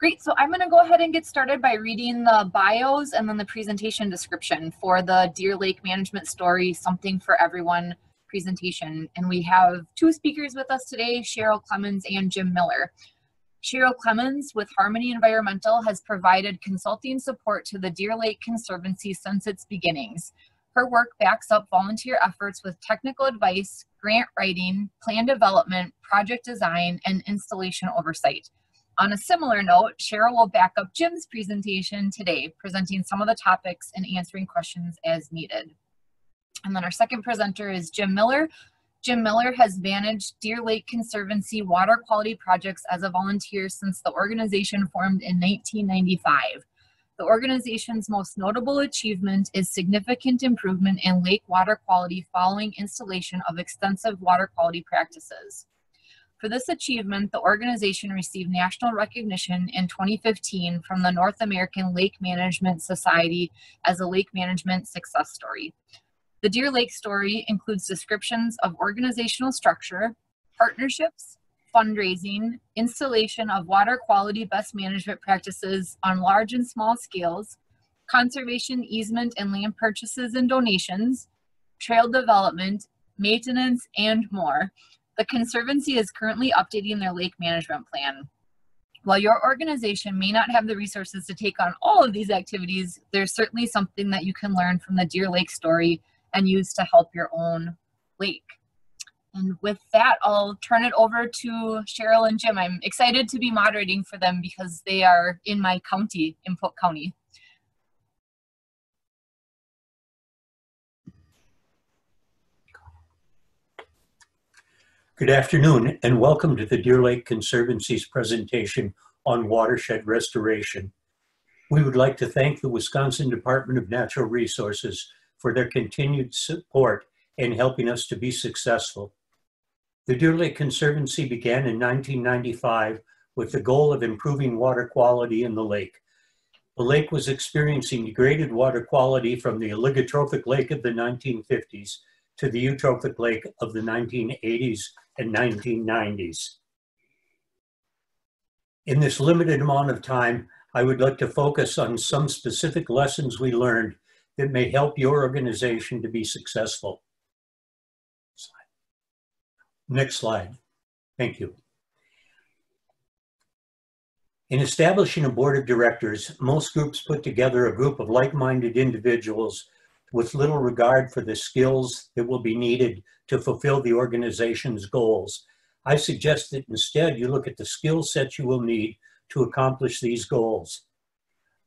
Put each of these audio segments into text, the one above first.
Great, so I'm going to go ahead and get started by reading the bios and then the presentation description for the Deer Lake Management Story, Something for Everyone presentation. And we have two speakers with us today, Cheryl Clemens and Jim Miller. Cheryl Clemens with Harmony Environmental has provided consulting support to the Deer Lake Conservancy since its beginnings. Her work backs up volunteer efforts with technical advice, grant writing, plan development, project design, and installation oversight. On a similar note, Cheryl will back up Jim's presentation today, presenting some of the topics and answering questions as needed. And then our second presenter is Jim Miller. Jim Miller has managed Deer Lake Conservancy water quality projects as a volunteer since the organization formed in 1995. The organization's most notable achievement is significant improvement in lake water quality following installation of extensive water quality practices. For this achievement, the organization received national recognition in 2015 from the North American Lake Management Society as a lake management success story. The Deer Lake story includes descriptions of organizational structure, partnerships, fundraising, installation of water quality best management practices on large and small scales, conservation easement and land purchases and donations, trail development, maintenance, and more, the Conservancy is currently updating their lake management plan. While your organization may not have the resources to take on all of these activities, there's certainly something that you can learn from the Deer Lake story and use to help your own lake. And with that, I'll turn it over to Cheryl and Jim. I'm excited to be moderating for them because they are in my county, in Polk County. Good afternoon and welcome to the Deer Lake Conservancy's presentation on watershed restoration. We would like to thank the Wisconsin Department of Natural Resources for their continued support in helping us to be successful. The Deer Lake Conservancy began in 1995 with the goal of improving water quality in the lake. The lake was experiencing degraded water quality from the oligotrophic lake of the 1950s to the eutrophic lake of the 1980s and 1990s. In this limited amount of time, I would like to focus on some specific lessons we learned that may help your organization to be successful. Next slide. Thank you. In establishing a board of directors, most groups put together a group of like-minded individuals with little regard for the skills that will be needed to fulfill the organization's goals. I suggest that instead you look at the skill sets you will need to accomplish these goals.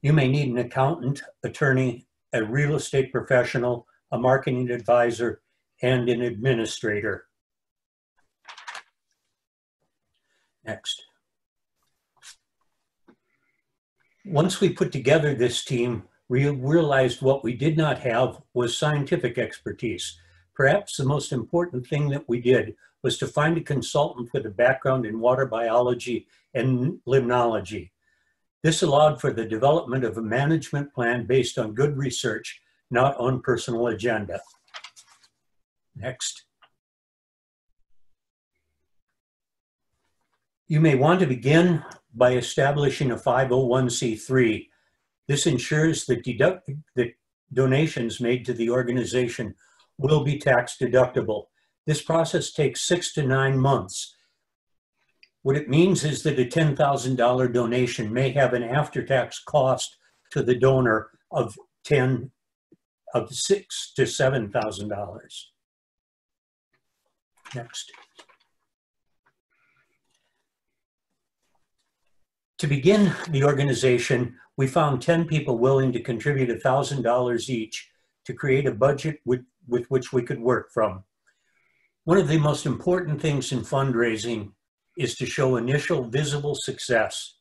You may need an accountant, attorney, a real estate professional, a marketing advisor, and an administrator. Next. Once we put together this team, we realized what we did not have was scientific expertise. Perhaps the most important thing that we did was to find a consultant with a background in water biology and limnology. This allowed for the development of a management plan based on good research, not on personal agenda. Next. You may want to begin by establishing a 501c3 this ensures that, donations made to the organization will be tax deductible. This process takes six to nine months. What it means is that a $10,000 donation may have an after-tax cost to the donor of 10 of six to $7,000. Next. To begin the organization, we found 10 people willing to contribute $1,000 each to create a budget with, with which we could work from. One of the most important things in fundraising is to show initial visible success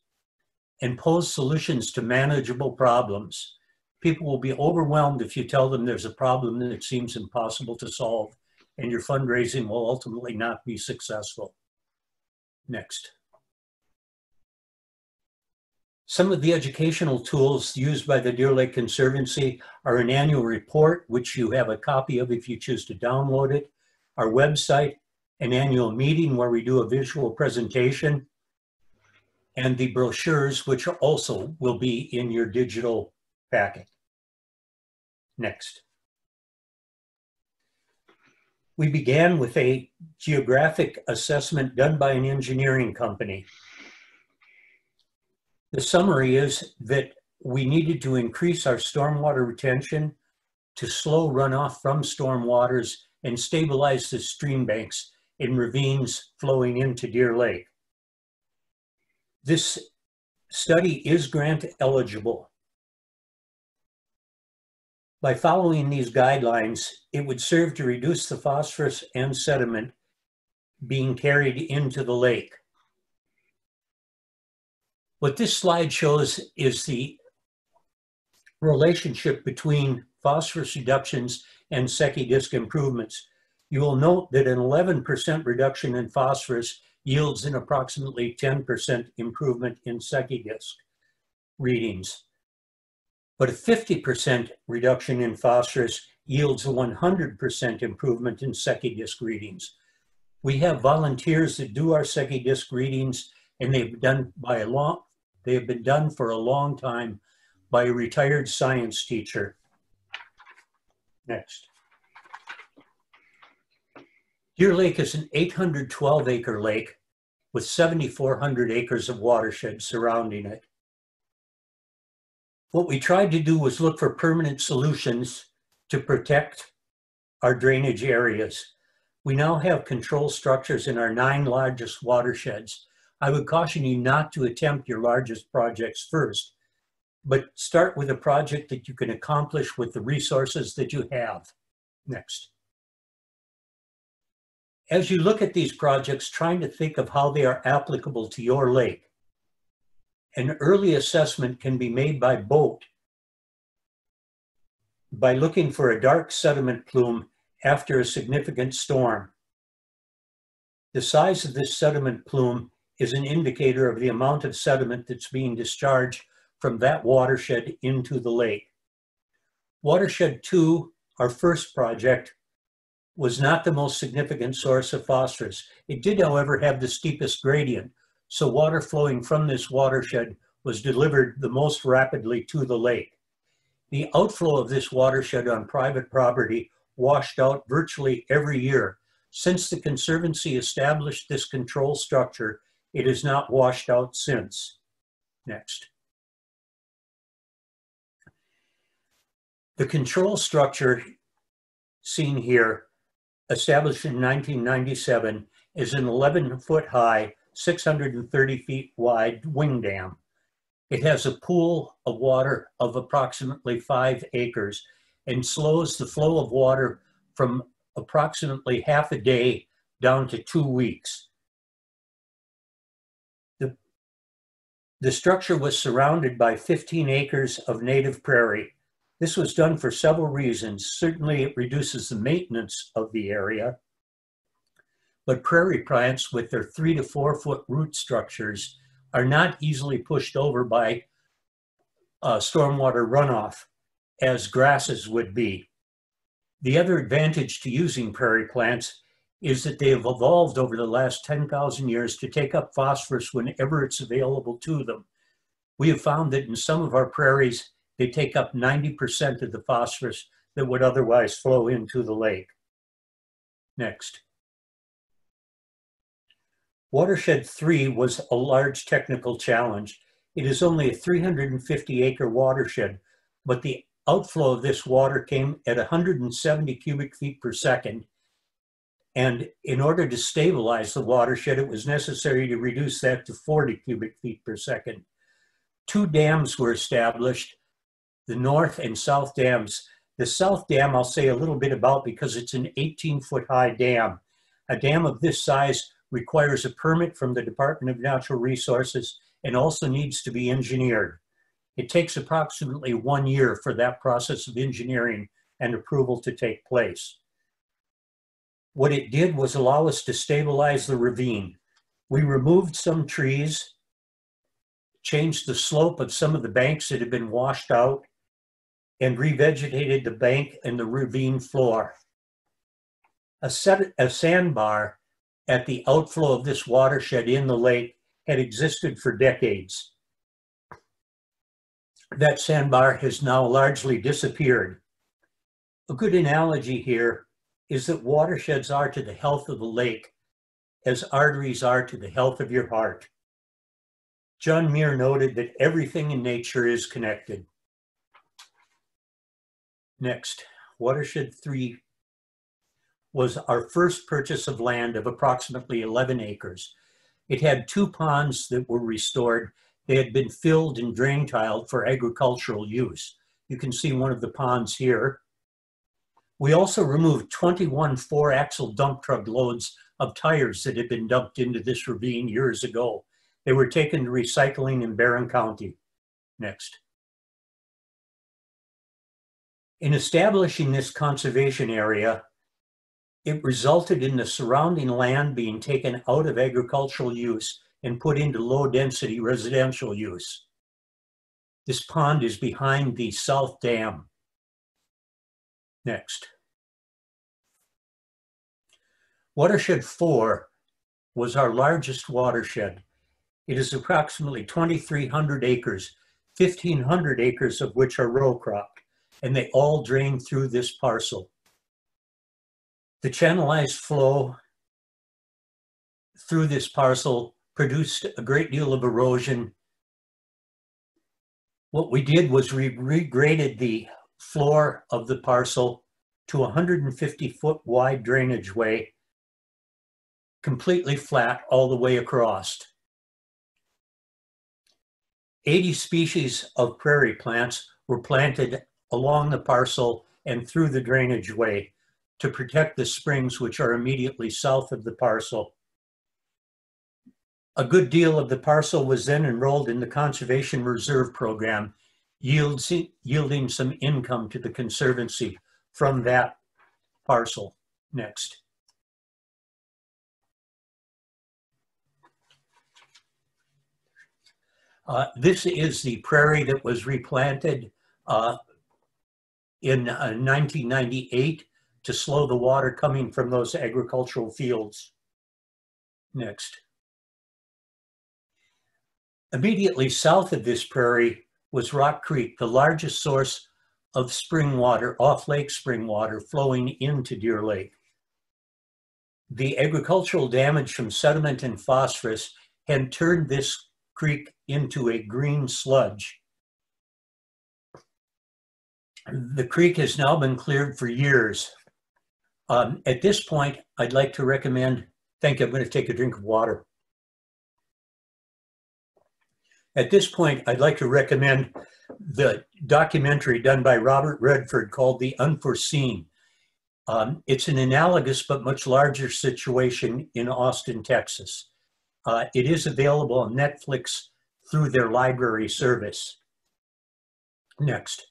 and pose solutions to manageable problems. People will be overwhelmed if you tell them there's a problem that seems impossible to solve and your fundraising will ultimately not be successful. Next. Some of the educational tools used by the Deer Lake Conservancy are an annual report, which you have a copy of if you choose to download it, our website, an annual meeting where we do a visual presentation, and the brochures, which also will be in your digital packet. Next. We began with a geographic assessment done by an engineering company. The summary is that we needed to increase our stormwater retention to slow runoff from stormwaters and stabilize the stream banks in ravines flowing into Deer Lake. This study is grant eligible. By following these guidelines, it would serve to reduce the phosphorus and sediment being carried into the lake. What this slide shows is the relationship between phosphorus reductions and Secchi disc improvements. You will note that an 11% reduction in phosphorus yields an approximately 10% improvement in Secchi disc readings. But a 50% reduction in phosphorus yields a 100% improvement in Secchi disc readings. We have volunteers that do our Secchi disc readings and they've done by a long, they have been done for a long time by a retired science teacher. Next. Deer Lake is an 812 acre lake with 7,400 acres of watershed surrounding it. What we tried to do was look for permanent solutions to protect our drainage areas. We now have control structures in our nine largest watersheds. I would caution you not to attempt your largest projects first but start with a project that you can accomplish with the resources that you have. Next. As you look at these projects, trying to think of how they are applicable to your lake. An early assessment can be made by boat by looking for a dark sediment plume after a significant storm. The size of this sediment plume is an indicator of the amount of sediment that's being discharged from that watershed into the lake. Watershed 2, our first project, was not the most significant source of phosphorus. It did, however, have the steepest gradient, so water flowing from this watershed was delivered the most rapidly to the lake. The outflow of this watershed on private property washed out virtually every year. Since the Conservancy established this control structure, it has not washed out since. Next. The control structure seen here, established in 1997, is an 11 foot high, 630 feet wide wing dam. It has a pool of water of approximately five acres and slows the flow of water from approximately half a day down to two weeks. The structure was surrounded by 15 acres of native prairie this was done for several reasons. Certainly it reduces the maintenance of the area, but prairie plants with their three to four foot root structures are not easily pushed over by uh, stormwater runoff as grasses would be. The other advantage to using prairie plants is that they have evolved over the last 10,000 years to take up phosphorus whenever it's available to them. We have found that in some of our prairies, they take up 90% of the phosphorus that would otherwise flow into the lake. Next. Watershed 3 was a large technical challenge. It is only a 350 acre watershed, but the outflow of this water came at 170 cubic feet per second. And in order to stabilize the watershed, it was necessary to reduce that to 40 cubic feet per second. Two dams were established the north and south dams. The south dam I'll say a little bit about because it's an 18 foot high dam. A dam of this size requires a permit from the Department of Natural Resources and also needs to be engineered. It takes approximately one year for that process of engineering and approval to take place. What it did was allow us to stabilize the ravine. We removed some trees, changed the slope of some of the banks that had been washed out, and revegetated the bank and the ravine floor. A, set, a sandbar at the outflow of this watershed in the lake had existed for decades. That sandbar has now largely disappeared. A good analogy here is that watersheds are to the health of the lake as arteries are to the health of your heart. John Muir noted that everything in nature is connected. Next, Watershed 3 was our first purchase of land of approximately 11 acres. It had two ponds that were restored. They had been filled and drain tiled for agricultural use. You can see one of the ponds here. We also removed 21 four-axle dump truck loads of tires that had been dumped into this ravine years ago. They were taken to recycling in Barron County. Next. In establishing this conservation area, it resulted in the surrounding land being taken out of agricultural use and put into low density residential use. This pond is behind the South Dam. Next. Watershed 4 was our largest watershed. It is approximately 2,300 acres, 1,500 acres of which are row cropped, and they all drain through this parcel. The channelized flow through this parcel produced a great deal of erosion. What we did was we regraded the floor of the parcel to 150 foot wide drainage way, completely flat all the way across. 80 species of prairie plants were planted along the parcel and through the drainage way to protect the springs which are immediately south of the parcel. A good deal of the parcel was then enrolled in the Conservation Reserve Program, yields, yielding some income to the Conservancy from that parcel. Next. Uh, this is the prairie that was replanted uh, in uh, 1998 to slow the water coming from those agricultural fields. Next. Immediately south of this prairie was Rock Creek, the largest source of spring water, off lake spring water flowing into Deer Lake. The agricultural damage from sediment and phosphorus had turned this creek into a green sludge. The creek has now been cleared for years. Um, at this point, I'd like to recommend, thank you, I'm going to take a drink of water. At this point, I'd like to recommend the documentary done by Robert Redford called The Unforeseen. Um, it's an analogous but much larger situation in Austin, Texas. Uh, it is available on Netflix through their library service. Next.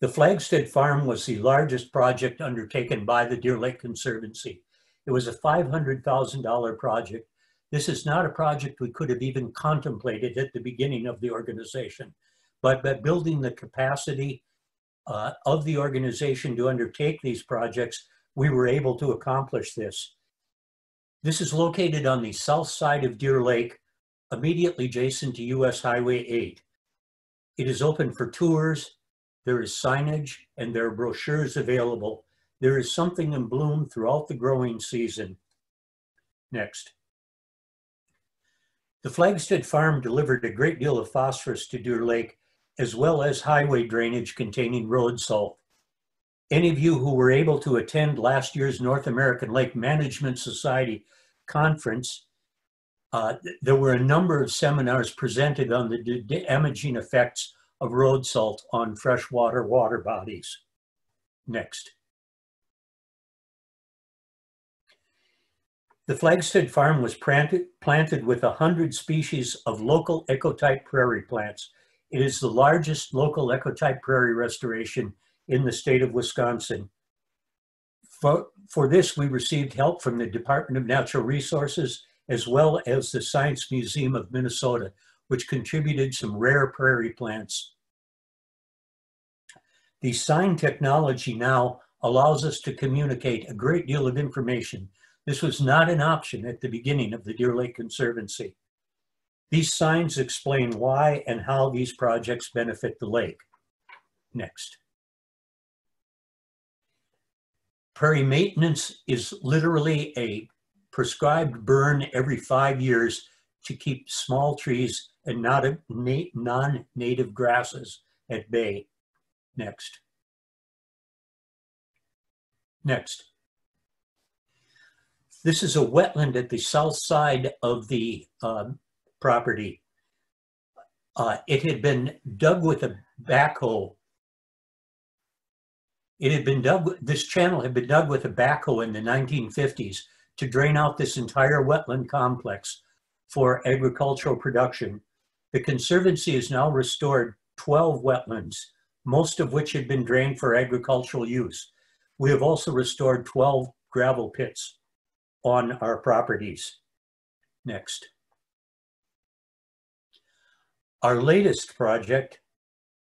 The Flagstead Farm was the largest project undertaken by the Deer Lake Conservancy. It was a $500,000 project. This is not a project we could have even contemplated at the beginning of the organization, but by building the capacity uh, of the organization to undertake these projects, we were able to accomplish this. This is located on the south side of Deer Lake, immediately adjacent to US Highway 8. It is open for tours, there is signage and there are brochures available. There is something in bloom throughout the growing season. Next. The Flagstead farm delivered a great deal of phosphorus to Deer Lake, as well as highway drainage containing road salt. Any of you who were able to attend last year's North American Lake Management Society conference, uh, there were a number of seminars presented on the damaging effects of road salt on freshwater water bodies. Next. The Flagstead farm was planted, planted with 100 species of local ecotype prairie plants. It is the largest local ecotype prairie restoration in the state of Wisconsin. For, for this, we received help from the Department of Natural Resources as well as the Science Museum of Minnesota, which contributed some rare prairie plants. The sign technology now allows us to communicate a great deal of information. This was not an option at the beginning of the Deer Lake Conservancy. These signs explain why and how these projects benefit the lake. Next. Prairie maintenance is literally a prescribed burn every five years to keep small trees and non-native grasses at bay. Next. Next. This is a wetland at the south side of the um, property. Uh, it had been dug with a backhoe. It had been dug, this channel had been dug with a backhoe in the 1950s to drain out this entire wetland complex for agricultural production. The Conservancy has now restored 12 wetlands, most of which had been drained for agricultural use. We have also restored 12 gravel pits on our properties. Next. Our latest project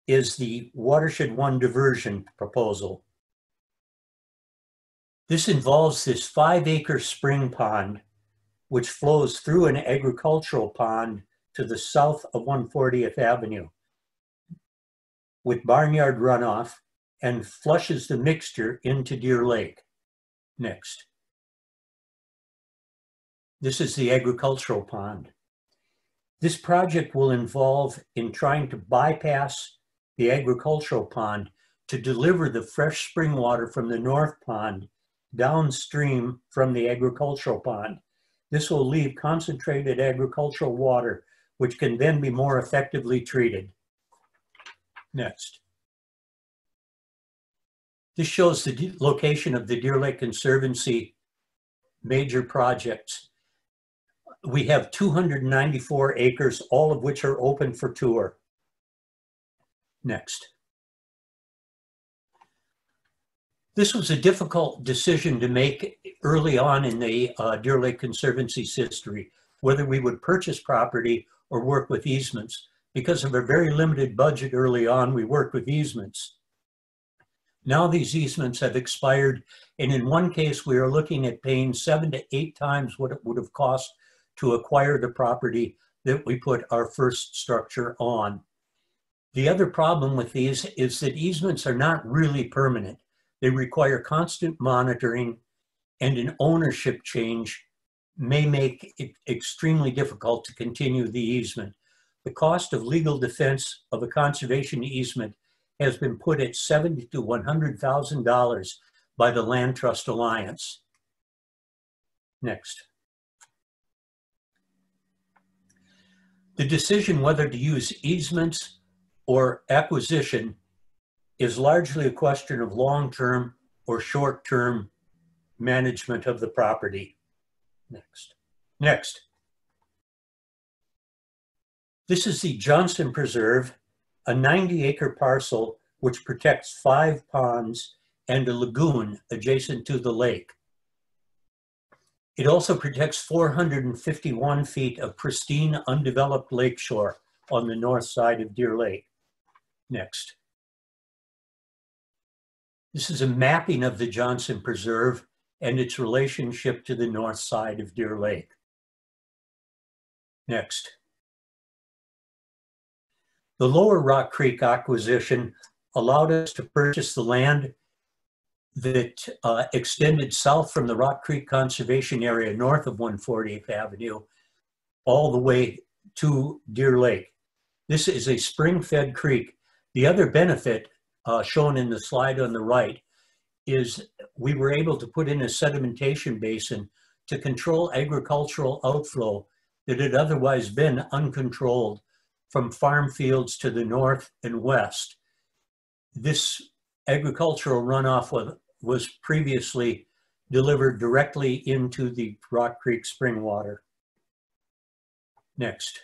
is the Watershed One diversion proposal. This involves this five acre spring pond, which flows through an agricultural pond to the south of 140th Avenue with barnyard runoff and flushes the mixture into Deer Lake. Next. This is the agricultural pond. This project will involve in trying to bypass the agricultural pond to deliver the fresh spring water from the north pond downstream from the agricultural pond. This will leave concentrated agricultural water, which can then be more effectively treated. Next. This shows the location of the Deer Lake Conservancy major projects. We have 294 acres, all of which are open for tour. Next. This was a difficult decision to make early on in the uh, Deer Lake Conservancy's history, whether we would purchase property or work with easements. Because of a very limited budget early on, we worked with easements. Now these easements have expired, and in one case, we are looking at paying seven to eight times what it would have cost to acquire the property that we put our first structure on. The other problem with these is that easements are not really permanent. They require constant monitoring and an ownership change may make it extremely difficult to continue the easement. The cost of legal defense of a conservation easement has been put at seventy to $100,000 by the Land Trust Alliance. Next. The decision whether to use easements or acquisition is largely a question of long-term or short-term management of the property. Next. Next. This is the Johnston Preserve, a 90 acre parcel which protects five ponds and a lagoon adjacent to the lake. It also protects 451 feet of pristine undeveloped lakeshore on the north side of Deer Lake. Next. This is a mapping of the Johnson Preserve and its relationship to the north side of Deer Lake. Next. The Lower Rock Creek acquisition allowed us to purchase the land that uh, extended south from the Rock Creek Conservation Area north of 140th Avenue all the way to Deer Lake. This is a spring-fed creek. The other benefit uh, shown in the slide on the right is we were able to put in a sedimentation basin to control agricultural outflow that had otherwise been uncontrolled from farm fields to the north and west. This agricultural runoff was, previously delivered directly into the Rock Creek spring water. Next.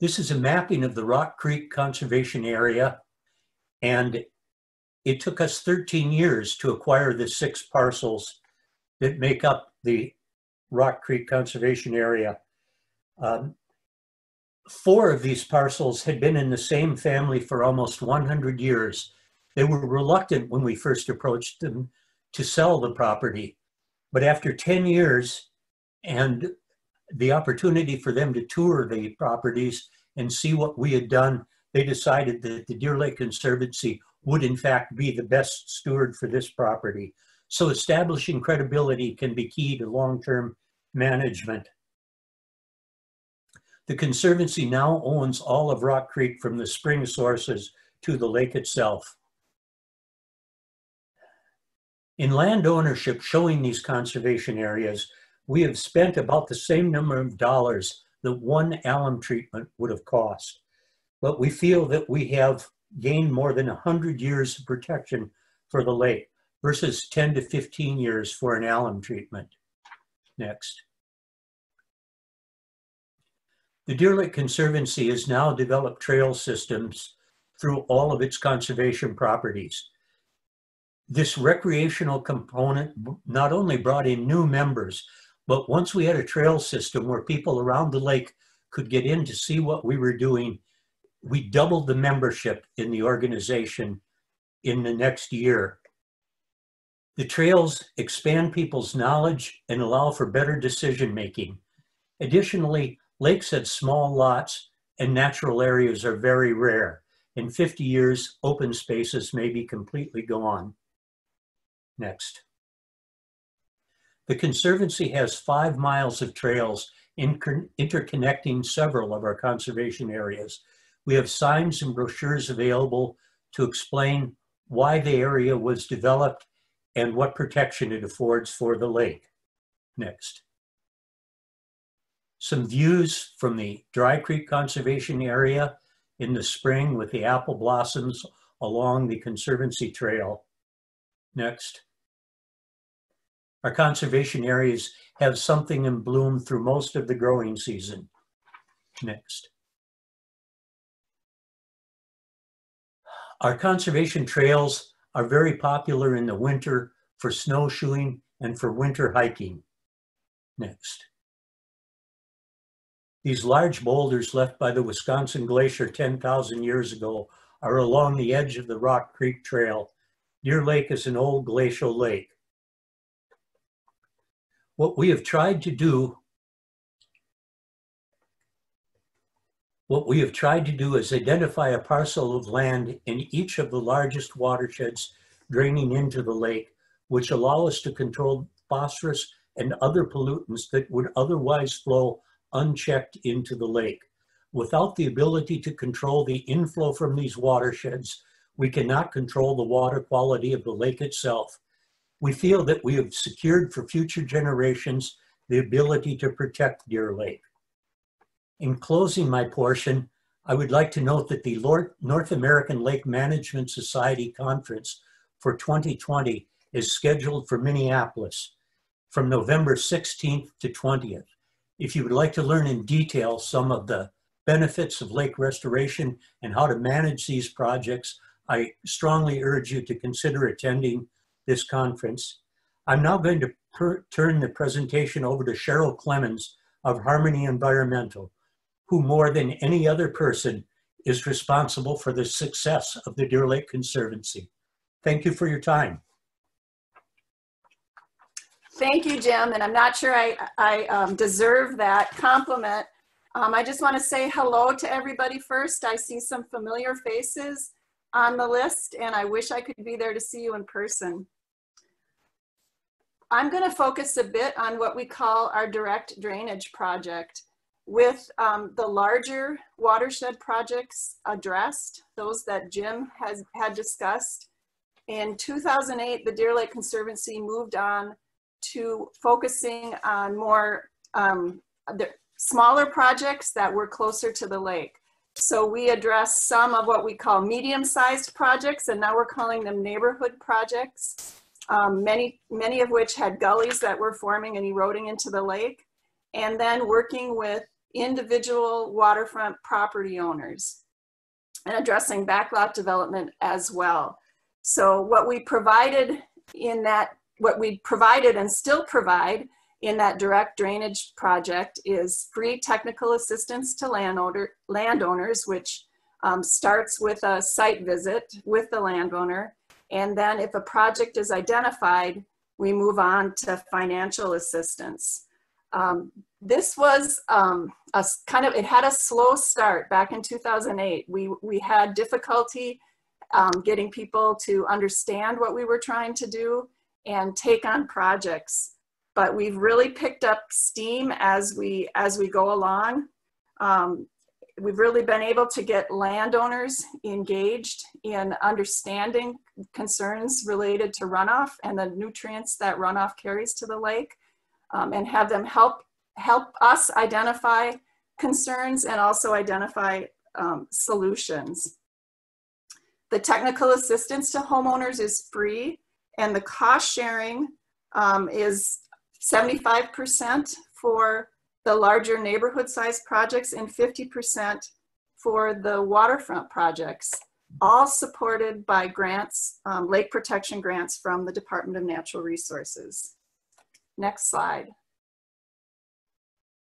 This is a mapping of the Rock Creek Conservation Area, and it took us 13 years to acquire the six parcels that make up the Rock Creek Conservation Area. Um, four of these parcels had been in the same family for almost 100 years. They were reluctant when we first approached them to sell the property. But after 10 years and the opportunity for them to tour the properties and see what we had done, they decided that the Deer Lake Conservancy would in fact be the best steward for this property. So establishing credibility can be key to long-term management. The Conservancy now owns all of Rock Creek from the spring sources to the lake itself. In land ownership showing these conservation areas, we have spent about the same number of dollars that one alum treatment would have cost. But we feel that we have gained more than 100 years of protection for the lake versus 10 to 15 years for an alum treatment. Next. The Deer Lake Conservancy has now developed trail systems through all of its conservation properties. This recreational component not only brought in new members, but once we had a trail system where people around the lake could get in to see what we were doing, we doubled the membership in the organization in the next year. The trails expand people's knowledge and allow for better decision making. Additionally, lakes had small lots and natural areas are very rare. In 50 years, open spaces may be completely gone. Next. The Conservancy has five miles of trails interconnecting several of our conservation areas. We have signs and brochures available to explain why the area was developed and what protection it affords for the lake. Next. Some views from the Dry Creek Conservation Area in the spring with the apple blossoms along the Conservancy Trail. Next. Our conservation areas have something in bloom through most of the growing season. Next. Our conservation trails are very popular in the winter for snowshoeing and for winter hiking. Next. These large boulders left by the Wisconsin Glacier 10,000 years ago are along the edge of the Rock Creek Trail. Deer Lake is an old glacial lake. What we have tried to do, what we have tried to do is identify a parcel of land in each of the largest watersheds draining into the lake, which allow us to control phosphorus and other pollutants that would otherwise flow unchecked into the lake. Without the ability to control the inflow from these watersheds, we cannot control the water quality of the lake itself. We feel that we have secured for future generations the ability to protect Deer Lake. In closing my portion, I would like to note that the North American Lake Management Society Conference for 2020 is scheduled for Minneapolis from November 16th to 20th. If you would like to learn in detail some of the benefits of lake restoration and how to manage these projects, I strongly urge you to consider attending this conference. I'm now going to turn the presentation over to Cheryl Clemens of Harmony Environmental, who more than any other person is responsible for the success of the Deer Lake Conservancy. Thank you for your time. Thank you, Jim, and I'm not sure I, I um, deserve that compliment. Um, I just want to say hello to everybody first. I see some familiar faces on the list and I wish I could be there to see you in person. I'm going to focus a bit on what we call our direct drainage project with um, the larger watershed projects addressed, those that Jim has had discussed. In 2008, the Deer Lake Conservancy moved on to focusing on more um, the smaller projects that were closer to the lake. So we addressed some of what we call medium-sized projects, and now we're calling them neighborhood projects, um, many, many of which had gullies that were forming and eroding into the lake, and then working with individual waterfront property owners and addressing backlot development as well. So what we provided in that, what we provided and still provide in that direct drainage project is free technical assistance to landowner, landowners, which um, starts with a site visit with the landowner And then if a project is identified, we move on to financial assistance. Um, this was um, a kind of, it had a slow start back in 2008. We, we had difficulty um, getting people to understand what we were trying to do and take on projects. But we've really picked up steam as we, as we go along. Um, we've really been able to get landowners engaged in understanding concerns related to runoff and the nutrients that runoff carries to the lake um, and have them help help us identify concerns and also identify um, solutions. The technical assistance to homeowners is free and the cost sharing um, is 75% for the larger neighborhood size projects and 50% for the waterfront projects, all supported by grants, um, lake protection grants from the Department of Natural Resources. Next slide.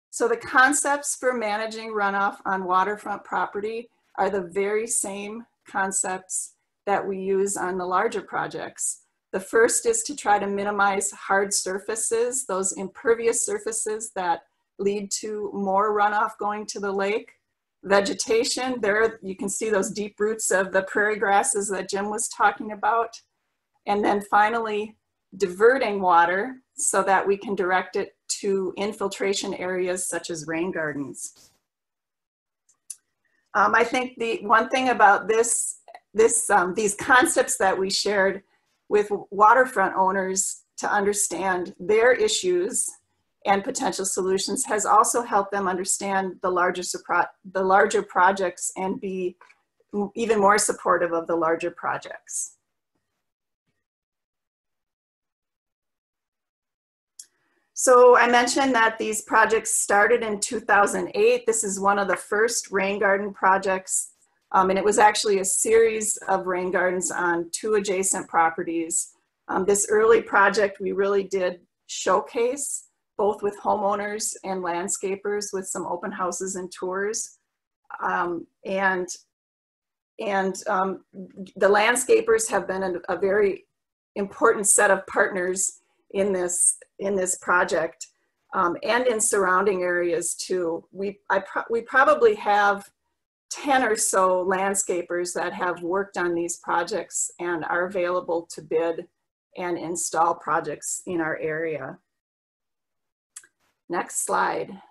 So the concepts for managing runoff on waterfront property are the very same concepts that we use on the larger projects. The first is to try to minimize hard surfaces, those impervious surfaces that lead to more runoff going to the lake. Vegetation, there you can see those deep roots of the prairie grasses that Jim was talking about. And then finally, diverting water so that we can direct it to infiltration areas such as rain gardens. Um, I think the one thing about this, this um, these concepts that we shared with waterfront owners to understand their issues and potential solutions has also helped them understand the larger, the larger projects and be even more supportive of the larger projects. So I mentioned that these projects started in 2008. This is one of the first rain garden projects. Um, and it was actually a series of rain gardens on two adjacent properties. Um, this early project we really did showcase both with homeowners and landscapers with some open houses and tours. Um, and and um, the landscapers have been a, a, very important set of partners in this in this project um, and in surrounding areas too. We I pro we probably have 10 or so landscapers that have worked on these projects and are available to bid and install projects in our area. Next slide.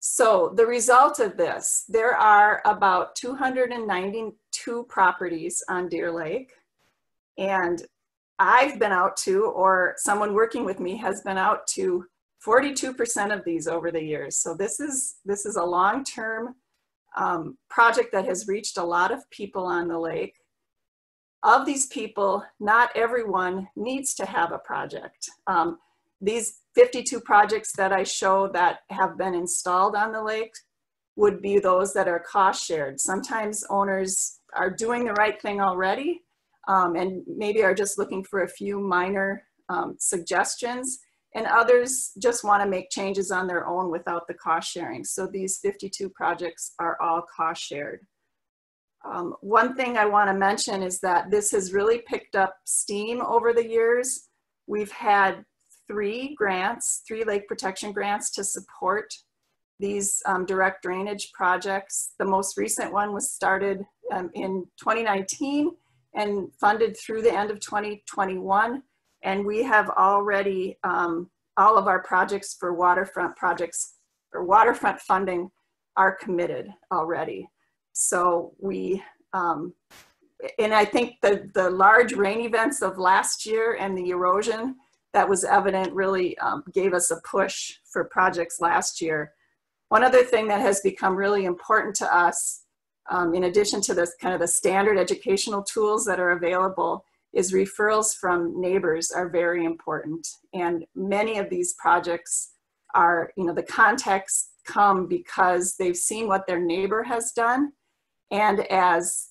So the result of this, there are about 292 properties on Deer Lake. And I've been out to, or someone working with me has been out to 42% of these over the years. So this is, this is a long-term um, project that has reached a lot of people on the lake. Of these people, not everyone needs to have a project. Um, these 52 projects that I show that have been installed on the lake would be those that are cost shared. Sometimes owners are doing the right thing already um, and maybe are just looking for a few minor um, suggestions and others just want to make changes on their own without the cost sharing. So these 52 projects are all cost shared. Um, one thing I want to mention is that this has really picked up steam over the years. We've had three grants, three lake protection grants to support these um, direct drainage projects. The most recent one was started um, in 2019 and funded through the end of 2021. And we have already, um, all of our projects for waterfront projects or waterfront funding are committed already. So we, um, and I think the, the large rain events of last year and the erosion that was evident really um, gave us a push for projects last year. One other thing that has become really important to us, um, in addition to this kind of the standard educational tools that are available, is referrals from neighbors are very important. And many of these projects are, you know, the contexts come because they've seen what their neighbor has done. And as,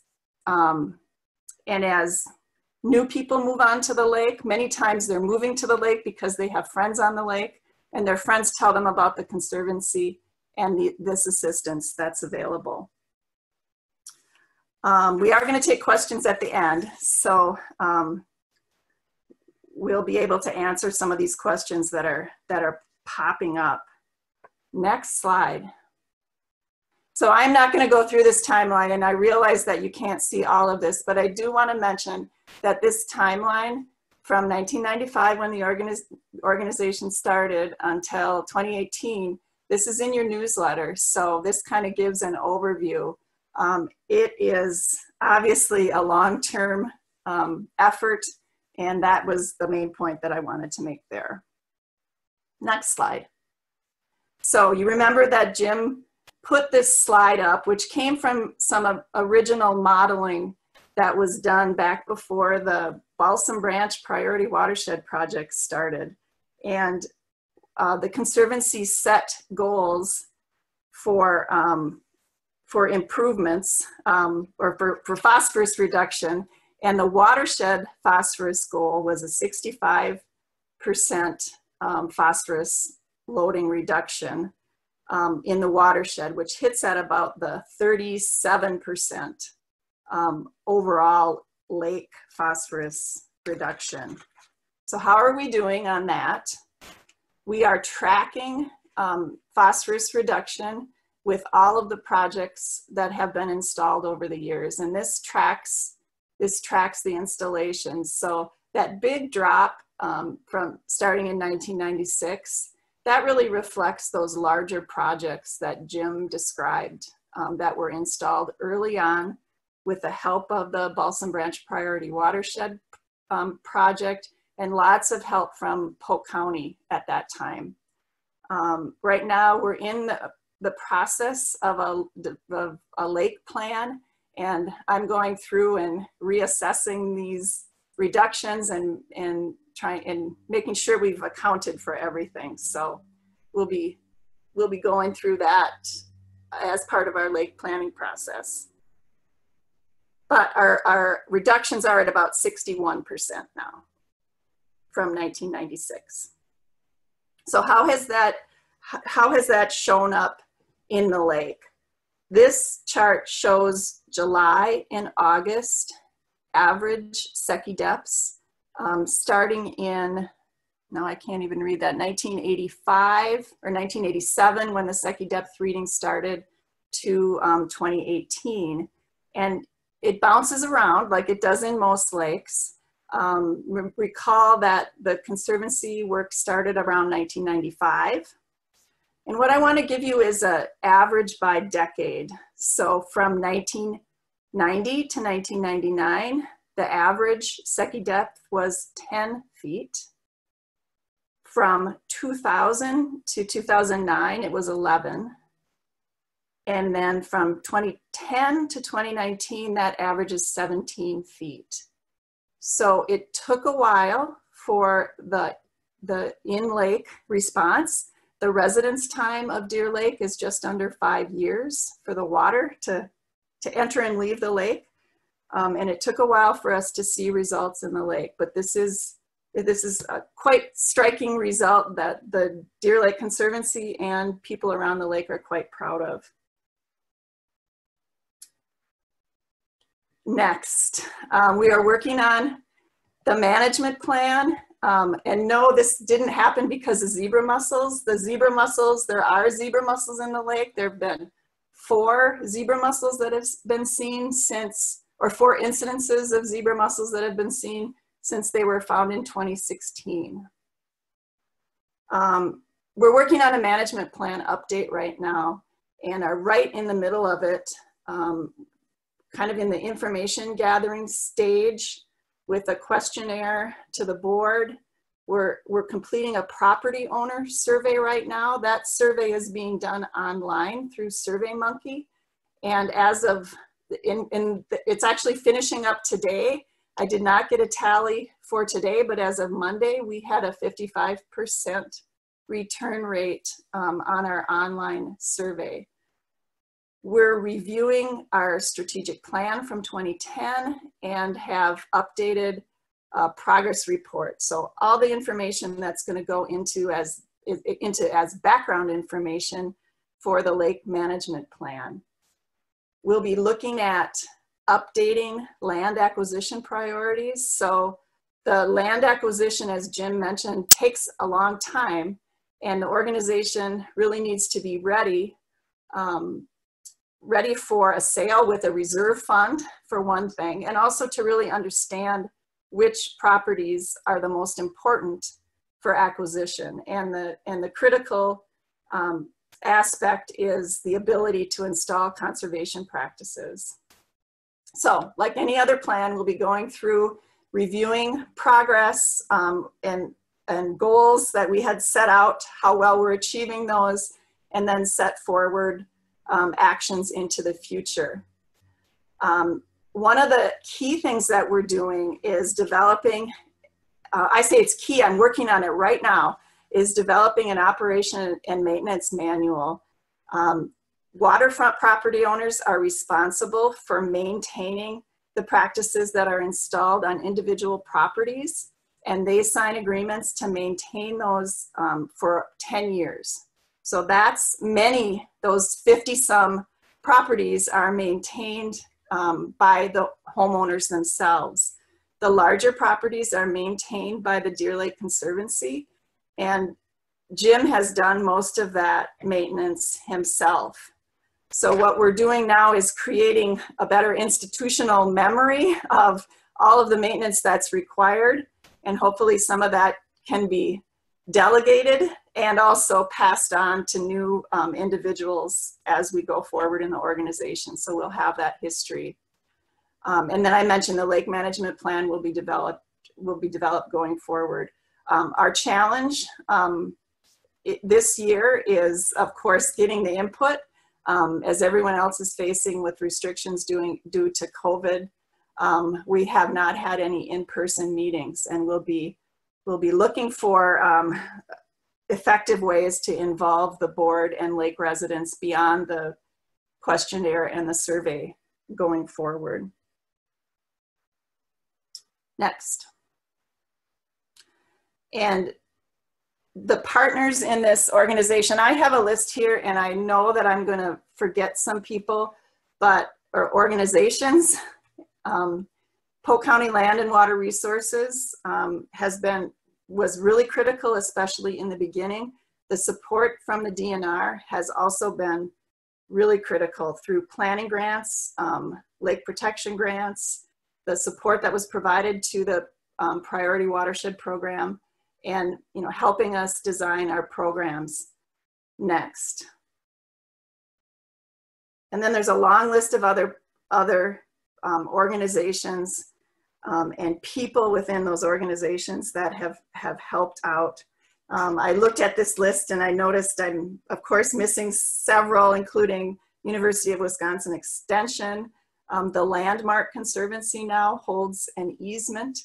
um, and as New people move on to the lake. Many times they're moving to the lake because they have friends on the lake and their friends tell them about the Conservancy and the, this assistance that's available. Um, we are going to take questions at the end, so um, we'll be able to answer some of these questions that are that are popping up. Next slide. So I'm not going to go through this timeline, and I realize that you can't see all of this, but I do want to mention that this timeline from 1995 when the organiz organization started until 2018, this is in your newsletter. So this kind of gives an overview um, it is obviously a long-term um, effort, and that was the main point that I wanted to make there. Next slide. So you remember that Jim put this slide up, which came from some original modeling that was done back before the Balsam Branch Priority Watershed Project started. And uh, the Conservancy set goals for um, for improvements um, or for, for phosphorus reduction. And the watershed phosphorus goal was a 65% um, phosphorus loading reduction um, in the watershed, which hits at about the 37% um, overall lake phosphorus reduction. So how are we doing on that? We are tracking um, phosphorus reduction with all of the projects that have been installed over the years. And this tracks, this tracks the installations. So that big drop um, from starting in 1996, that really reflects those larger projects that Jim described um, that were installed early on with the help of the Balsam Branch Priority Watershed um, project and lots of help from Polk County at that time. Um, right now, we're in the the process of a, of a lake plan and I'm going through and reassessing these reductions and, and trying and making sure we've accounted for everything. So we'll be, we'll be going through that as part of our lake planning process. But our, our reductions are at about 61% now from 1996. So how has that, how has that shown up in the lake. This chart shows July and August average Secchi depths um, starting in, now I can't even read that, 1985 or 1987 when the Secchi depth reading started to um, 2018. And it bounces around like it does in most lakes. Um, re recall that the Conservancy work started around 1995 and what I want to give you is an average by decade. So from 1990 to 1999, the average Secchi depth was 10 feet. From 2000 to 2009, it was 11. And then from 2010 to 2019, that average is 17 feet. So it took a while for the, the in-lake response the residence time of Deer Lake is just under five years for the water to, to enter and leave the lake. Um, and it took a while for us to see results in the lake, but this is, this is a quite striking result that the Deer Lake Conservancy and people around the lake are quite proud of. Next, um, we are working on the management plan um, and no, this didn't happen because of zebra mussels. The zebra mussels, there are zebra mussels in the lake. There have been four zebra mussels that have been seen since, or four incidences of zebra mussels that have been seen since they were found in 2016. Um, we're working on a management plan update right now and are right in the middle of it, um, kind of in the information gathering stage with a questionnaire to the board. We're, we're completing a property owner survey right now. That survey is being done online through SurveyMonkey. And as of, in, in the, it's actually finishing up today. I did not get a tally for today, but as of Monday, we had a 55% return rate um, on our online survey. We're reviewing our strategic plan from 2010 and have updated a progress report. So all the information that's going to go into as into as background information for the lake management plan. We'll be looking at updating land acquisition priorities. So the land acquisition, as Jim mentioned, takes a long time and the organization really needs to be ready, um, ready for a sale with a reserve fund for one thing, and also to really understand which properties are the most important for acquisition. And the, and the critical um, aspect is the ability to install conservation practices. So like any other plan, we'll be going through reviewing progress um, and, and goals that we had set out, how well we're achieving those, and then set forward um, actions into the future. Um, one of the key things that we're doing is developing, uh, I say it's key, I'm working on it right now, is developing an operation and maintenance manual. Um, waterfront property owners are responsible for maintaining the practices that are installed on individual properties and they sign agreements to maintain those um, for 10 years. So that's many, those 50 some properties are maintained um, by the homeowners themselves. The larger properties are maintained by the Deer Lake Conservancy and Jim has done most of that maintenance himself. So what we're doing now is creating a better institutional memory of all of the maintenance that's required. And hopefully some of that can be delegated and also passed on to new um, individuals as we go forward in the organization. So we'll have that history. Um, and then I mentioned the lake management plan will be developed, will be developed going forward. Um, our challenge um, it, this year is, of course, getting the input um, as everyone else is facing with restrictions doing, due to COVID. Um, we have not had any in-person meetings and we'll be, we'll be looking for effective ways to involve the board and lake residents beyond the questionnaire and the survey going forward. Next. And the partners in this organization, I have a list here and I know that I'm going to forget some people, but, or organizations. Um, Polk County Land and Water Resources um, has been, was really critical, especially in the beginning. The support from the DNR has also been really critical through planning grants, um, lake protection grants, the support that was provided to the um, priority watershed program, and you know helping us design our programs next. And then there's a long list of other other um, organizations um, and people within those organizations that have have helped out. Um, I looked at this list and I noticed I'm of course missing several, including University of Wisconsin Extension. Um, the Landmark Conservancy now holds an easement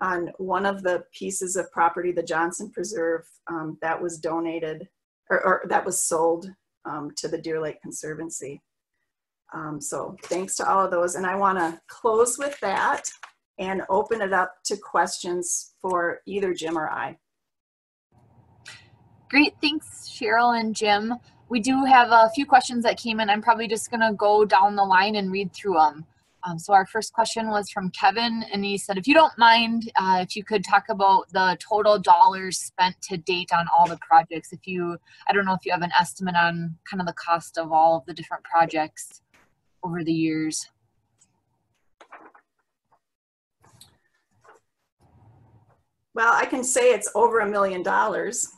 on one of the pieces of property, the Johnson Preserve, um, that was donated or, or that was sold um, to the Deer Lake Conservancy. Um, so thanks to all of those. And I want to close with that and open it up to questions for either Jim or I. Great, thanks Cheryl and Jim. We do have a few questions that came in. I'm probably just gonna go down the line and read through them. Um, so our first question was from Kevin, and he said, if you don't mind, uh, if you could talk about the total dollars spent to date on all the projects. If you, I don't know if you have an estimate on kind of the cost of all of the different projects over the years. Well, I can say it's over a million dollars.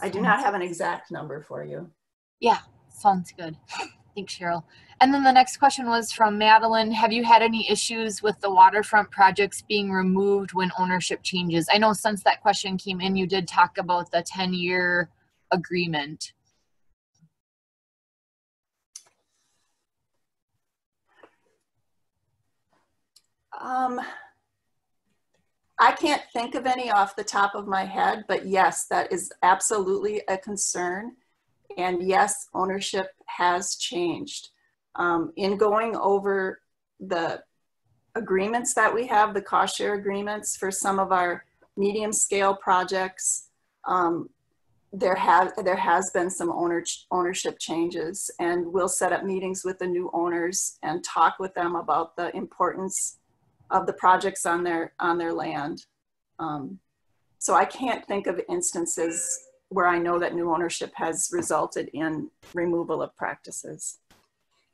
I do not have an exact number for you. Yeah, sounds good. Thanks, Cheryl. And then the next question was from Madeline. Have you had any issues with the waterfront projects being removed when ownership changes? I know since that question came in, you did talk about the 10 year agreement. Um, I can't think of any off the top of my head, but yes, that is absolutely a concern. And yes, ownership has changed. Um, in going over the agreements that we have, the cost share agreements for some of our medium scale projects, um, there have there has been some owner ownership changes and we'll set up meetings with the new owners and talk with them about the importance of the projects on their on their land. Um, so i can't think of instances where i know that new ownership has resulted in removal of practices.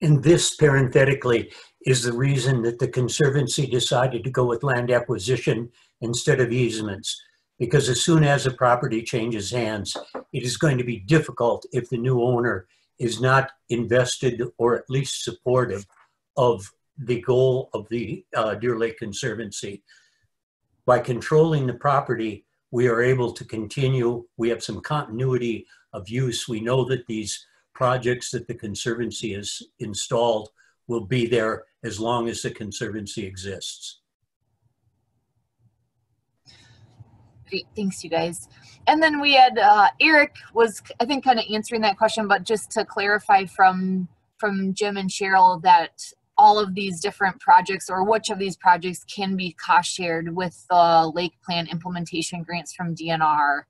And this parenthetically is the reason that the conservancy decided to go with land acquisition instead of easements. Because as soon as a property changes hands, it is going to be difficult if the new owner is not invested or at least supportive of the goal of the uh, Deer Lake Conservancy. By controlling the property, we are able to continue. We have some continuity of use. We know that these projects that the Conservancy has installed will be there as long as the Conservancy exists. Great, thanks you guys. And then we had uh, Eric was I think kind of answering that question, but just to clarify from from Jim and Cheryl that all of these different projects or which of these projects can be cost shared with the lake plan implementation grants from DNR.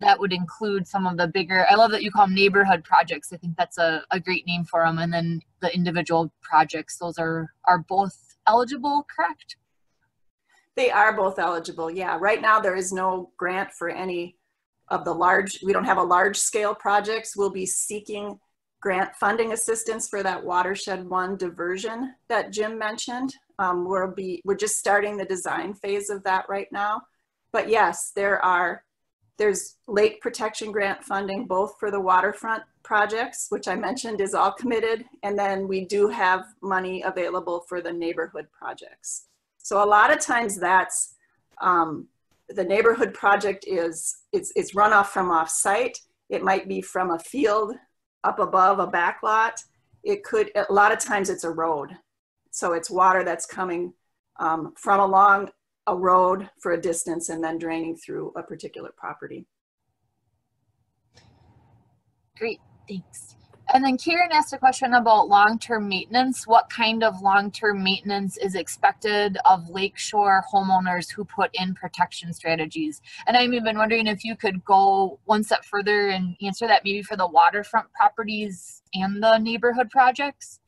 That would include some of the bigger, I love that you call them neighborhood projects. I think that's a, a great name for them. And then the individual projects, those are, are both eligible, correct? They are both eligible, yeah. Right now, there is no grant for any of the large, we don't have a large scale projects. We'll be seeking grant funding assistance for that watershed one diversion that Jim mentioned. Um, we'll be, we're just starting the design phase of that right now. But yes, there are, there's lake protection grant funding both for the waterfront projects, which I mentioned is all committed. And then we do have money available for the neighborhood projects. So a lot of times that's um, the neighborhood project is is, it's runoff from off site. It might be from a field up above a back lot. It could, a lot of times it's a road. So it's water that's coming um, from along a road for a distance and then draining through a particular property. Great, thanks. And then Kieran asked a question about long-term maintenance. What kind of long-term maintenance is expected of lakeshore homeowners who put in protection strategies? And I'm even wondering if you could go one step further and answer that maybe for the waterfront properties and the neighborhood projects.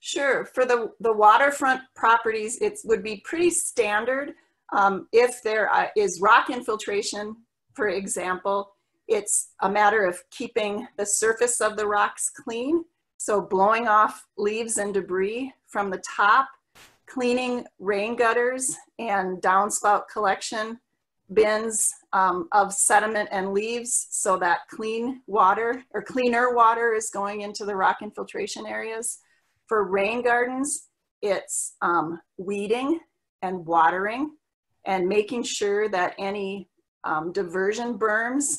Sure. For the, the waterfront properties, it would be pretty standard. Um, if there uh, is rock infiltration, for example, it's a matter of keeping the surface of the rocks clean. So blowing off leaves and debris from the top, cleaning rain gutters and downspout collection bins um, of sediment and leaves so that clean water or cleaner water is going into the rock infiltration areas. For rain gardens, it's um, weeding and watering and making sure that any um, diversion berms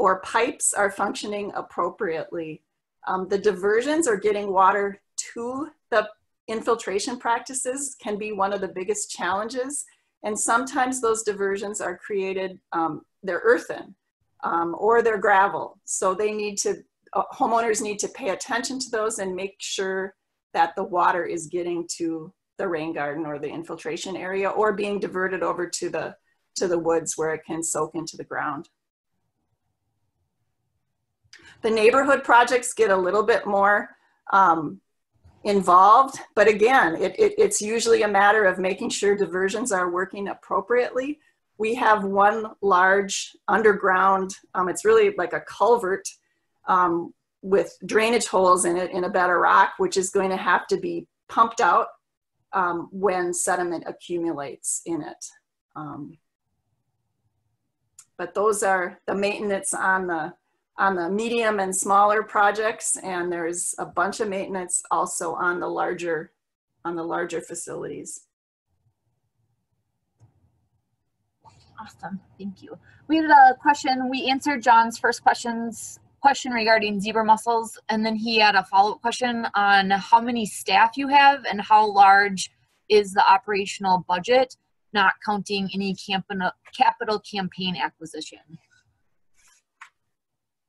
or pipes are functioning appropriately. Um, the diversions or getting water to the infiltration practices can be one of the biggest challenges. And sometimes those diversions are created, um, they're earthen um, or they're gravel. So they need to, uh, homeowners need to pay attention to those and make sure that the water is getting to the rain garden or the infiltration area or being diverted over to the, to the woods where it can soak into the ground. The neighborhood projects get a little bit more um, involved, but again, it, it, it's usually a matter of making sure diversions are working appropriately. We have one large underground, um, it's really like a culvert um, with drainage holes in it in a bed of rock, which is going to have to be pumped out um, when sediment accumulates in it. Um, but those are the maintenance on the on the medium and smaller projects, and there's a bunch of maintenance also on the larger, on the larger facilities. Awesome, thank you. We had a question, we answered John's first questions question regarding zebra mussels, and then he had a follow-up question on how many staff you have and how large is the operational budget, not counting any capital campaign acquisition.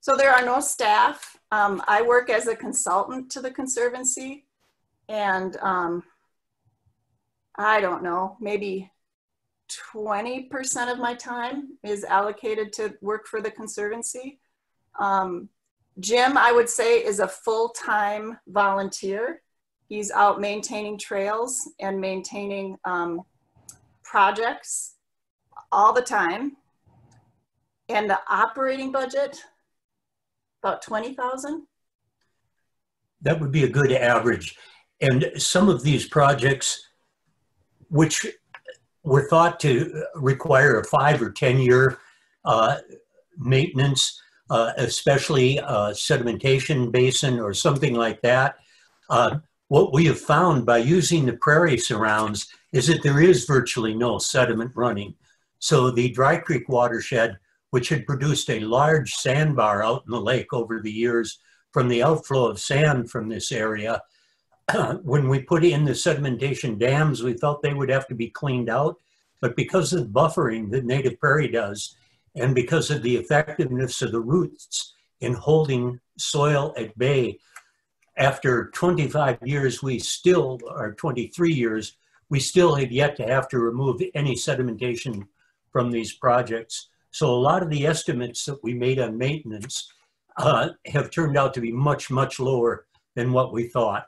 So there are no staff. Um, I work as a consultant to the Conservancy and um, I don't know, maybe 20% of my time is allocated to work for the Conservancy. Um, Jim, I would say, is a full-time volunteer. He's out maintaining trails and maintaining um, projects all the time. And the operating budget, about 20,000. That would be a good average. And some of these projects, which were thought to require a five or 10 year uh, maintenance, uh, especially a sedimentation basin or something like that. Uh, what we have found by using the prairie surrounds is that there is virtually no sediment running. So the Dry Creek watershed, which had produced a large sandbar out in the lake over the years from the outflow of sand from this area, when we put in the sedimentation dams, we felt they would have to be cleaned out. But because of the buffering that native prairie does, and because of the effectiveness of the roots in holding soil at bay, after 25 years, we still, or 23 years, we still have yet to have to remove any sedimentation from these projects. So a lot of the estimates that we made on maintenance uh, have turned out to be much, much lower than what we thought.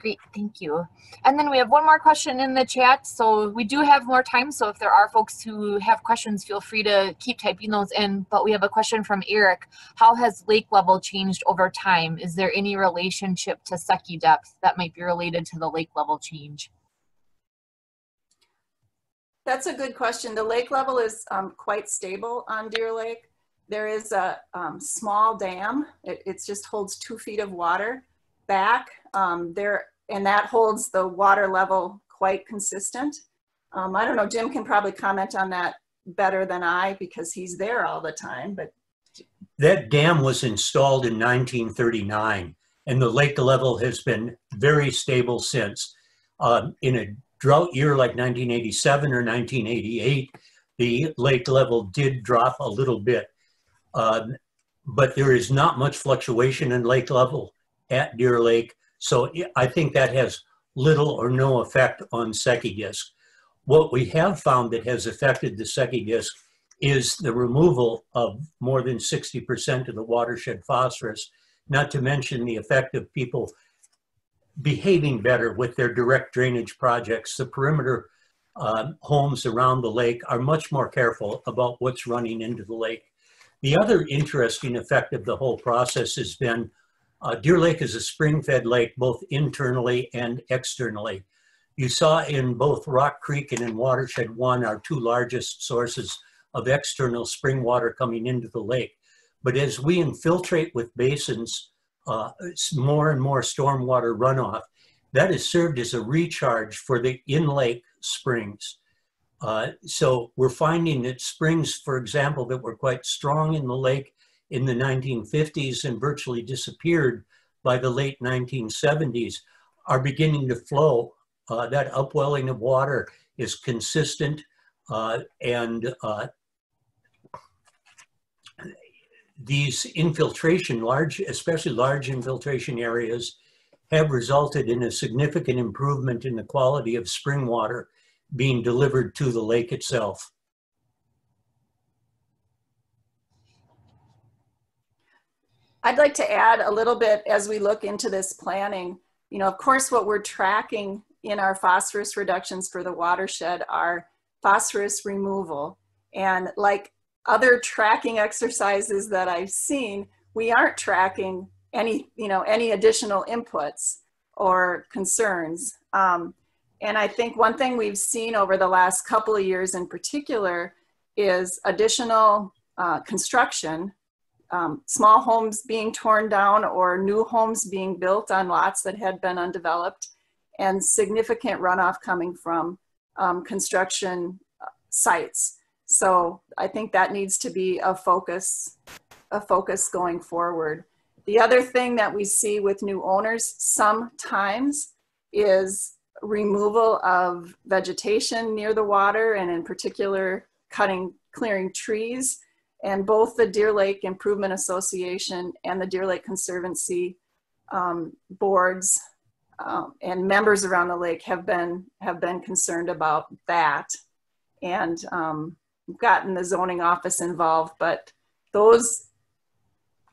Great, thank you. And then we have one more question in the chat. So we do have more time. So if there are folks who have questions, feel free to keep typing those in. But we have a question from Eric. How has lake level changed over time? Is there any relationship to Secchi depth that might be related to the lake level change? That's a good question. The lake level is um, quite stable on Deer Lake. There is a um, small dam. It, just holds two feet of water back um, there, and that holds the water level quite consistent. Um, I don't know, Jim can probably comment on that better than I because he's there all the time, but. That dam was installed in 1939 and the lake level has been very stable since. Um, in a drought year like 1987 or 1988, the lake level did drop a little bit. Um, but there is not much fluctuation in lake level at Deer Lake. So I think that has little or no effect on Secchi disc. What we have found that has affected the Secchi disc is the removal of more than 60% of the watershed phosphorus, not to mention the effect of people behaving better with their direct drainage projects. The perimeter uh, homes around the lake are much more careful about what's running into the lake. The other interesting effect of the whole process has been uh, Deer Lake is a spring-fed lake, both internally and externally. You saw in both Rock Creek and in Watershed 1, our two largest sources of external spring water coming into the lake. But as we infiltrate with basins, uh, more and more stormwater runoff, that has served as a recharge for the in-lake springs. Uh, so we're finding that springs, for example, that were quite strong in the lake in the 1950s and virtually disappeared by the late 1970s are beginning to flow. Uh, that upwelling of water is consistent uh, and uh, these infiltration, large, especially large infiltration areas, have resulted in a significant improvement in the quality of spring water being delivered to the lake itself. I'd like to add a little bit as we look into this planning. You know, of course, what we're tracking in our phosphorus reductions for the watershed are phosphorus removal. And like other tracking exercises that I've seen, we aren't tracking any, you know, any additional inputs or concerns. Um, and I think one thing we've seen over the last couple of years in particular is additional uh, construction um, small homes being torn down or new homes being built on lots that had been undeveloped and significant runoff coming from um, construction uh, sites. So I think that needs to be a focus, a focus going forward. The other thing that we see with new owners sometimes is removal of vegetation near the water and in particular cutting, clearing trees and both the Deer Lake Improvement Association and the Deer Lake Conservancy um, boards um, and members around the lake have been have been concerned about that, and um, gotten the zoning office involved. But those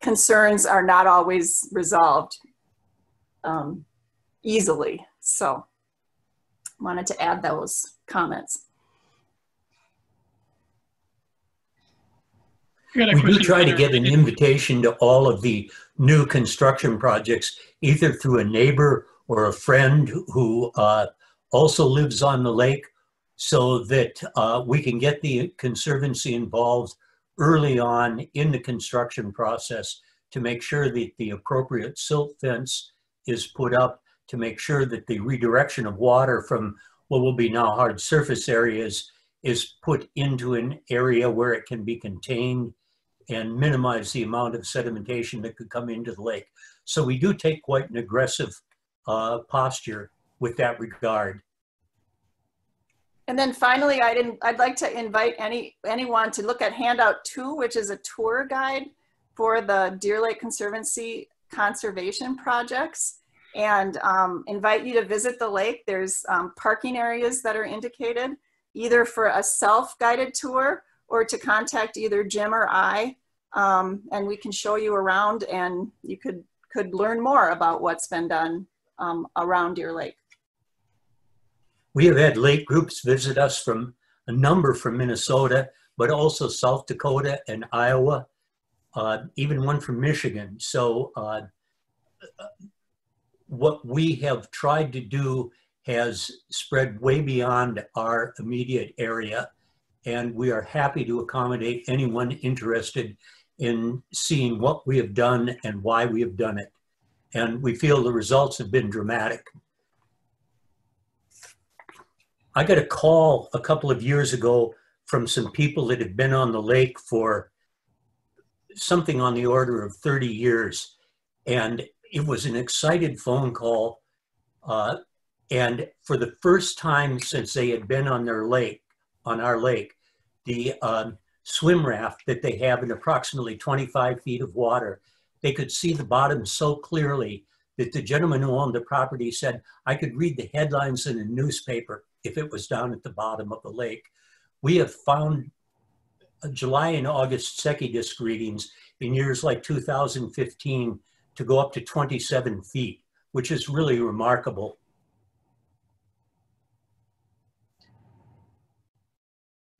concerns are not always resolved um, easily. So, wanted to add those comments. We do try to get an invitation to all of the new construction projects, either through a neighbor or a friend who uh, also lives on the lake, so that uh, we can get the Conservancy involved early on in the construction process to make sure that the appropriate silt fence is put up, to make sure that the redirection of water from what will be now hard surface areas is put into an area where it can be contained and minimize the amount of sedimentation that could come into the lake. So we do take quite an aggressive uh, posture with that regard. And then finally, I'd, I'd like to invite any anyone to look at handout two, which is a tour guide for the Deer Lake Conservancy conservation projects and um, invite you to visit the lake. There's um, parking areas that are indicated either for a self-guided tour or to contact either Jim or I, um, and we can show you around and you could, could learn more about what's been done um, around Deer Lake. We have had late groups visit us from a number from Minnesota, but also South Dakota and Iowa, uh, even one from Michigan. So uh, what we have tried to do has spread way beyond our immediate area and we are happy to accommodate anyone interested in seeing what we have done and why we have done it. And we feel the results have been dramatic. I got a call a couple of years ago from some people that have been on the lake for something on the order of 30 years. And it was an excited phone call. Uh, and for the first time since they had been on their lake, on our lake, the um, swim raft that they have in approximately 25 feet of water. They could see the bottom so clearly that the gentleman who owned the property said, I could read the headlines in a newspaper if it was down at the bottom of the lake. We have found July and August Secchi disk readings in years like 2015 to go up to 27 feet, which is really remarkable.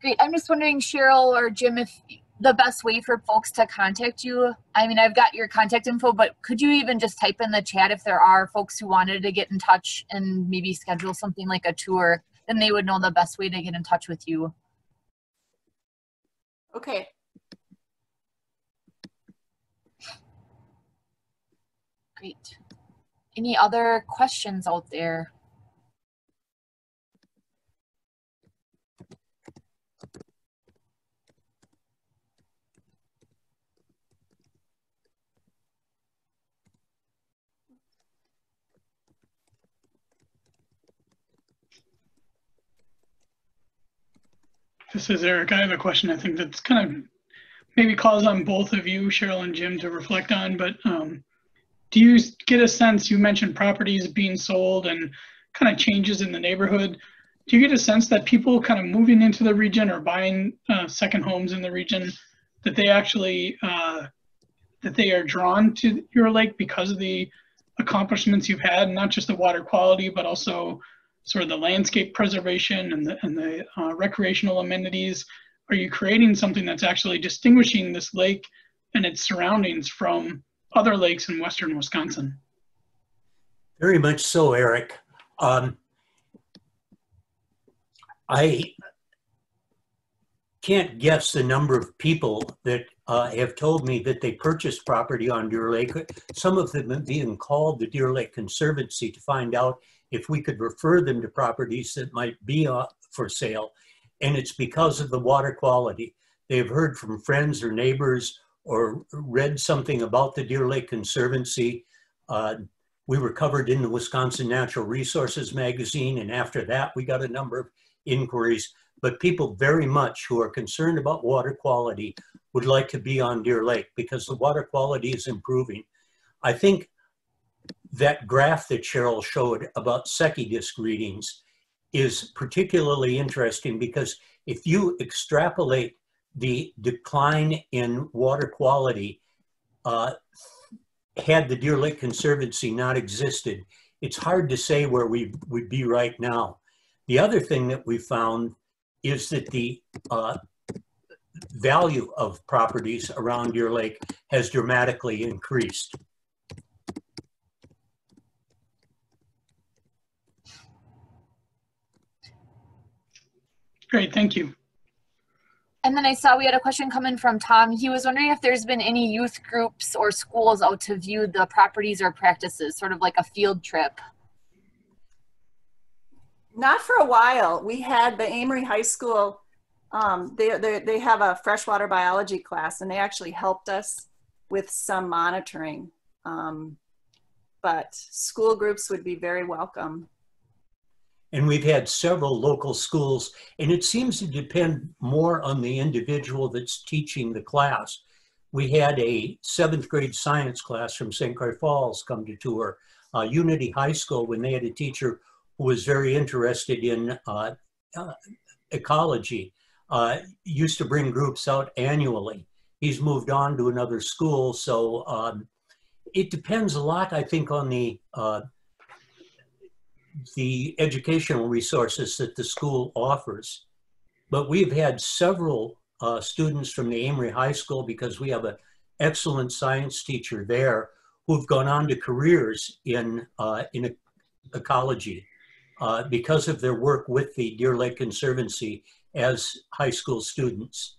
Great. I'm just wondering, Cheryl or Jim, if the best way for folks to contact you. I mean, I've got your contact info, but could you even just type in the chat if there are folks who wanted to get in touch and maybe schedule something like a tour, then they would know the best way to get in touch with you. Okay. Great. Any other questions out there? This is Eric. I have a question. I think that's kind of maybe calls on both of you, Cheryl and Jim, to reflect on. But um, do you get a sense? You mentioned properties being sold and kind of changes in the neighborhood. Do you get a sense that people kind of moving into the region or buying uh, second homes in the region that they actually uh, that they are drawn to your lake because of the accomplishments you've had, not just the water quality, but also sort of the landscape preservation and the, and the uh, recreational amenities? Are you creating something that's actually distinguishing this lake and its surroundings from other lakes in western Wisconsin? Very much so, Eric. Um, I can't guess the number of people that uh, have told me that they purchased property on Deer Lake. Some of them being called the Deer Lake Conservancy to find out if we could refer them to properties that might be uh, for sale. And it's because of the water quality. They've heard from friends or neighbors or read something about the Deer Lake Conservancy. Uh, we were covered in the Wisconsin Natural Resources magazine, and after that, we got a number of inquiries. But people very much who are concerned about water quality would like to be on Deer Lake because the water quality is improving. I think that graph that Cheryl showed about Secchi disk readings is particularly interesting because if you extrapolate the decline in water quality, uh, had the Deer Lake Conservancy not existed, it's hard to say where we would be right now. The other thing that we found is that the uh, value of properties around Deer Lake has dramatically increased. Great, thank you. And then I saw we had a question coming from Tom. He was wondering if there's been any youth groups or schools out to view the properties or practices, sort of like a field trip. Not for a while. We had the Amery High School, um, they, they, they have a freshwater biology class and they actually helped us with some monitoring. Um, but school groups would be very welcome. And we've had several local schools, and it seems to depend more on the individual that's teaching the class. We had a seventh grade science class from St. Croix Falls come to tour. Uh, Unity High School, when they had a teacher who was very interested in uh, uh, ecology, uh, used to bring groups out annually. He's moved on to another school, so um, it depends a lot, I think, on the uh, the educational resources that the school offers. But we've had several uh, students from the Amery High School because we have an excellent science teacher there who've gone on to careers in, uh, in ecology uh, because of their work with the Deer Lake Conservancy as high school students.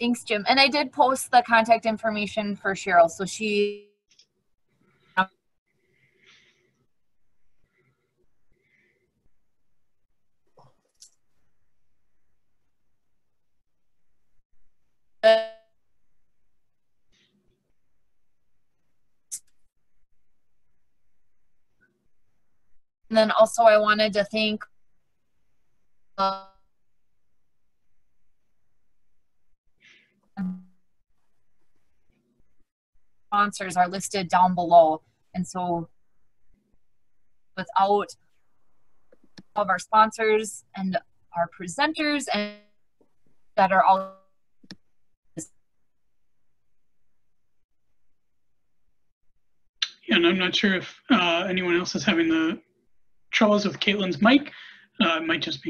Thanks, Jim. And I did post the contact information for Cheryl, so she. And then also I wanted to thank uh, sponsors are listed down below. And so without of our sponsors and our presenters and that are all and I'm not sure if uh, anyone else is having the troubles with Caitlin's mic. Uh, it might just be